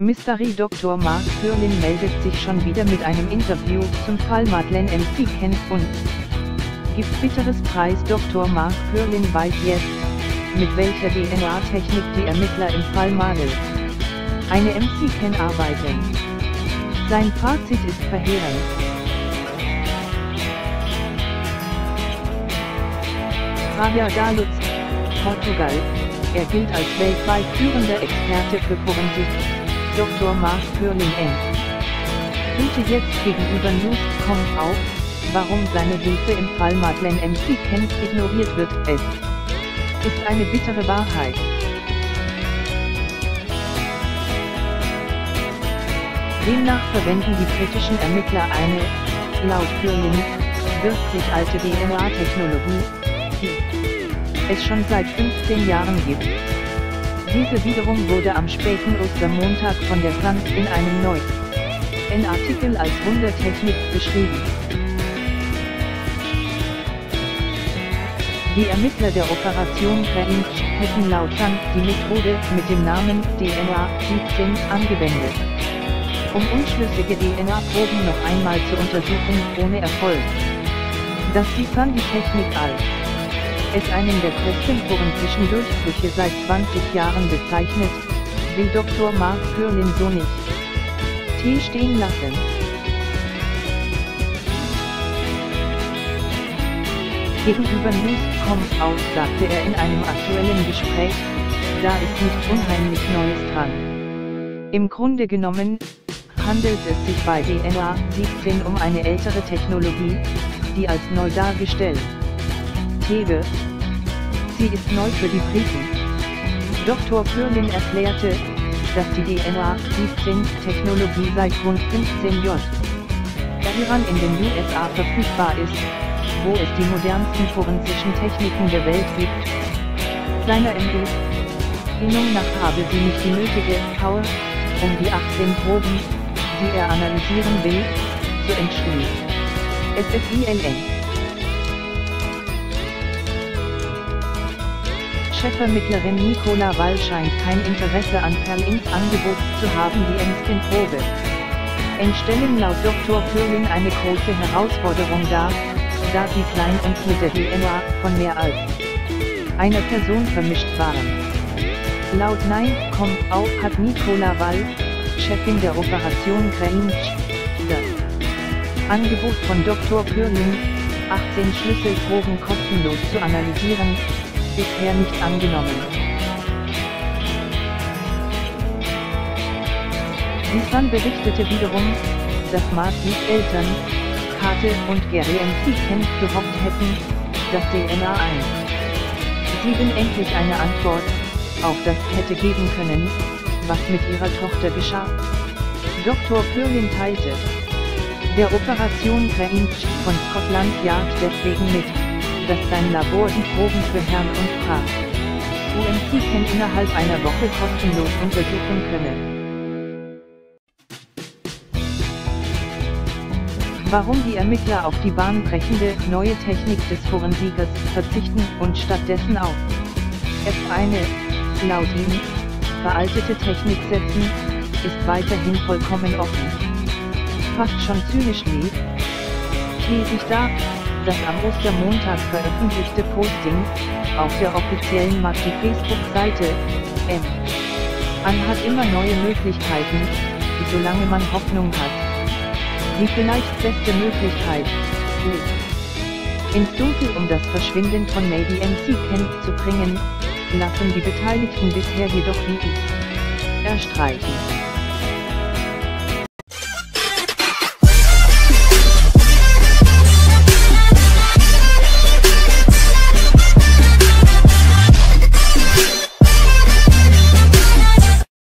Mystery Dr. Mark Furlin meldet sich schon wieder mit einem Interview zum Fall Madeleine Kent und gibt bitteres Preis Dr. Mark Furlin weiß jetzt, mit welcher DNA-Technik die Ermittler im Fall Madel eine MC Ken arbeiten. Sein Fazit ist verheerend. Javier Galuz, Portugal, er gilt als weltweit führender Experte für Forensik, Dr. Mark Furling N. Hüte jetzt gegenüber News.com auf, warum seine Hilfe im Fall Madeleine MC Kent ignoriert wird, es ist eine bittere Wahrheit. Demnach verwenden die britischen Ermittler eine, laut Furling, wirklich alte DNA-Technologie, die es schon seit 15 Jahren gibt. Diese wiederum wurde am späten Ostermontag von der Sun in einem neuen Artikel als Wundertechnik beschrieben. Die Ermittler der Operation Grange hätten laut Sun die Methode mit dem Namen DNA 17 angewendet. Um unschlüssige DNA-Proben noch einmal zu untersuchen, ohne Erfolg. Dass die Sun die Technik als es einen der größten forensischen Durchbrüche seit 20 Jahren bezeichnet, will Dr. Mark Furlin so nicht T stehen lassen. Gegenüber News.com aus sagte er in einem aktuellen Gespräch, da ist nichts unheimlich Neues dran. Im Grunde genommen, handelt es sich bei DNA 17 um eine ältere Technologie, die als neu dargestellt Tebe. Sie ist neu für die Briten. Dr. Furlin erklärte, dass die DNA-17-Technologie seit rund 15 J. Iran in den USA verfügbar ist, wo es die modernsten forensischen Techniken der Welt gibt. Seiner Empfehlung nach habe sie nicht die nötige Power, um die 18 Proben, die er analysieren will, zu entschlüsseln. SSILN Chefvermittlerin Nicola Wall scheint kein Interesse an Perlins Angebot zu haben die Enskin-Probe. Entstellen laut Dr. Furling eine große Herausforderung dar, da sie klein und mit der DNA von mehr als einer Person vermischt waren. Laut Nein, kommt auf hat Nicola Wall, Chefin der Operation Grange, das Angebot von Dr. Pürling, 18 Schlüsselproben kostenlos zu analysieren, bisher nicht angenommen. Die Sun berichtete wiederum, dass Martins Eltern, Kate und Gary Kent gehofft hätten, dass DNA 1 7 endlich eine Antwort auf das hätte geben können, was mit ihrer Tochter geschah. Dr. Purlin teilte, der Operation Grange von Scotland Yard deswegen mit, dass sein Labor die Proben für Herrn und Frau UMC innerhalb einer Woche kostenlos untersuchen könne. Warum die Ermittler auf die bahnbrechende, neue Technik des Forensikers verzichten und stattdessen auf F1, laut ihm, veraltete Technik setzen, ist weiterhin vollkommen offen. Fast schon zynisch lief, schließlich da, das am Ostermontag veröffentlichte Posting, auf der offiziellen Maggi Facebook-Seite, M. An hat immer neue Möglichkeiten, solange man Hoffnung hat. Die vielleicht beste Möglichkeit, Licht ins Dunkel um das Verschwinden von Lady MC Kent zu bringen, lassen die Beteiligten bisher jedoch nie erstreichen.